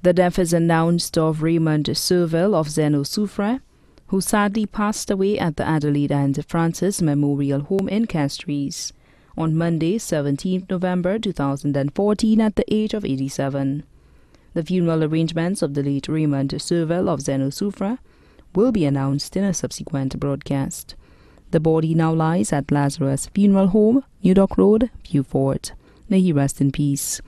The death is announced of Raymond Serville of Zeno who sadly passed away at the Adelaide and Francis Memorial Home in Castries on Monday, 17 November 2014 at the age of 87. The funeral arrangements of the late Raymond Serville of Zeno will be announced in a subsequent broadcast. The body now lies at Lazarus Funeral Home, New Dock Road, Beaufort. May he rest in peace.